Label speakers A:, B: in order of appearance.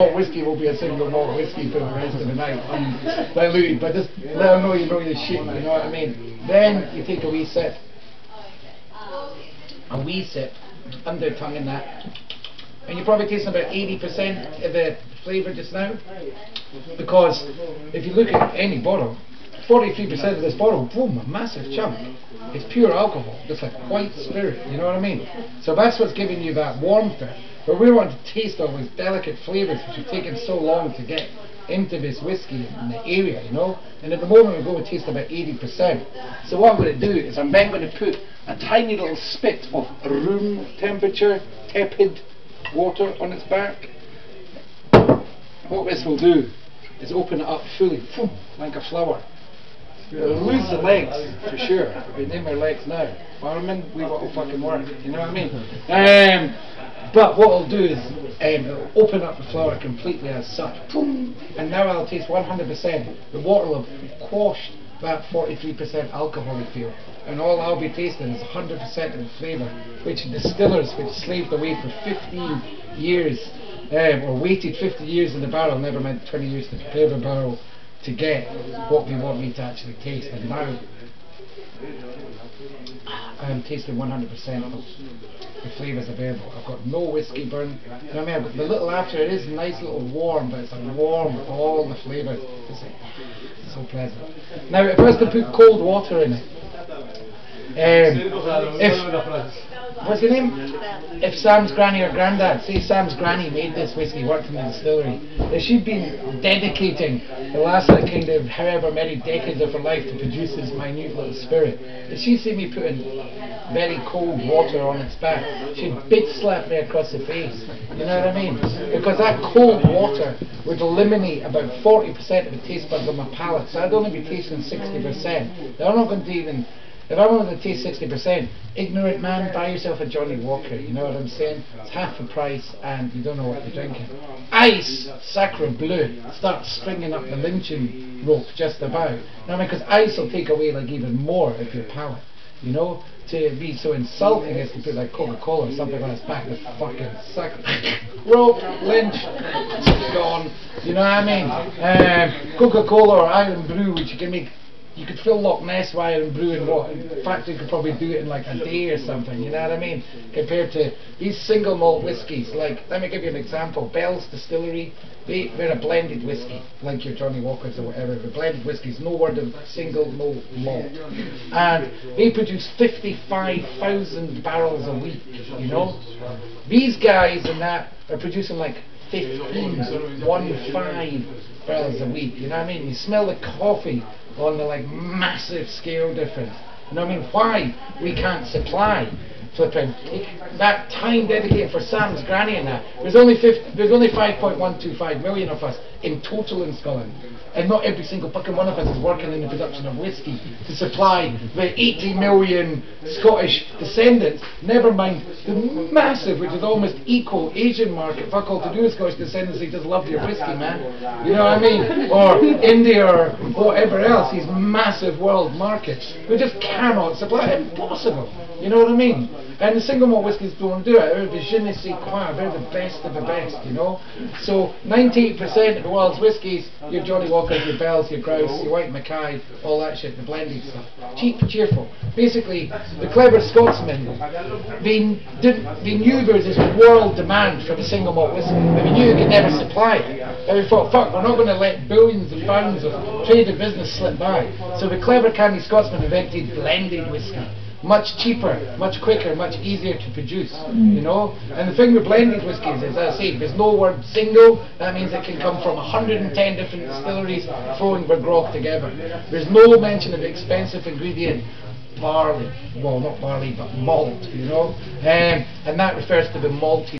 A: whiskey will be a single malt whiskey for the rest of the night, um, undiluted. But just let them know you're know your shit. You know what I mean? Then you take a wee sip, a wee sip, under tongue in that, and you're probably tasting about 80% of the flavour just now. Because if you look at any bottle, 43% of this bottle, boom, a massive chunk. It's pure alcohol, just like white spirit, you know what I mean? So that's what's giving you that warmth there. But we want to taste all these delicate flavours which have taken so long to get into this whiskey in the area, you know. And at the moment we're going to taste about 80%. So what I'm going to do is I'm then going to put a tiny little spit of room temperature, tepid water on its back. What this will do is open it up fully, like a flower. It'll lose the legs, for sure. We name our legs now. Barman, we will fucking work. You know what I mean? Um, but what I'll do is um, it'll open up the flower completely as such. Boom! And now I'll taste 100%. The water will have quashed that 43% alcohol we feel. And all I'll be tasting is 100% of the flavour, which distillers, which slaved away for 15 years, um, or waited 50 years in the barrel, never mind 20 years to prepare the barrel to get what we want me to actually taste. And now I am tasting 100% of the flavours available. I've got no whiskey burn. You know what I mean? The little after it is nice little warm, but it's like warm with all the flavours. It's like, so pleasant. Now, if I was to put cold water in it, um, if What's your name? If Sam's granny or granddad, say Sam's granny made this whiskey, worked in the distillery, if she'd been dedicating the last like, kind of however many decades of her life to produce this minute little spirit, if she see me putting very cold water on its back, she'd bitch slap me across the face. You know what I mean? Because that cold water would eliminate about 40% of the taste buds on my palate, so I'd only be tasting 60%. They're not going to even if I wanted to taste 60%, ignorant man, buy yourself a Johnnie Walker, you know what I'm saying? It's half the price and you don't know what you're drinking. Ice, sacre bleu, start stringing up the lynching rope just about. Now, because ice will take away like even more of your palate, you know? To be so insulting as to put like Coca-Cola or something on its back, the fucking sacre rope, lynch, gone, you know what I mean? Um, Coca-Cola or Irn-Bru, which you can make you could fill Loch Ness wi' Irn-Bru in what? In fact, you could probably do it in like a day or something, you know what I mean? Compared to these single malt whiskies, like, let me give you an example. Bell's Distillery, they, they're a blended whiskey, like your Johnnie Walkers or whatever. The blended whiskies, no word of single malt malt. And they produce 55,000 barrels a week, you know? These guys and that are producing like 15, one five barrels a week. You know what I mean? You smell the coffee on the like massive scale difference. You know what I mean? Why we can't supply flipping that time dedicated for Sam's granny and that. There's only 50, there's only 5.125 million of us in total in Scotland. And not every single fucking one of us is working in the production of whiskey to supply the 80 million Scottish descendants, never mind the massive, which is almost equal Asian market. Fuck all to do with Scottish descendants, they just love your whiskey, man. You know what I mean? Or India or whatever else, these massive world markets. We just cannot supply. Impossible. You know what I mean? And the single malt whiskies don't do it. They're the je ne sais quoi. They're the best of the best, you know? So 98% of the world's whiskies, your Johnnie Walkers, your Bells, your Grouse, your Whyte Mackay, all that shit, the blended stuff. Cheap, cheerful. Basically, the clever Scotsmen, they, did, they knew there was this world demand for the single malt whiskey. They knew they could never supply it. And they thought, fuck, we're not going to let billions of pounds of trade and business slip by. So the clever canny Scotsman invented blended whiskey much cheaper, much quicker, much easier to produce, you know. And the thing with blended whiskies is, as I say, there's no word single, that means it can come from 110 different distilleries throwing their grog together. There's no mention of expensive ingredient barley, well not barley but malt, you know, um, and that refers to the malty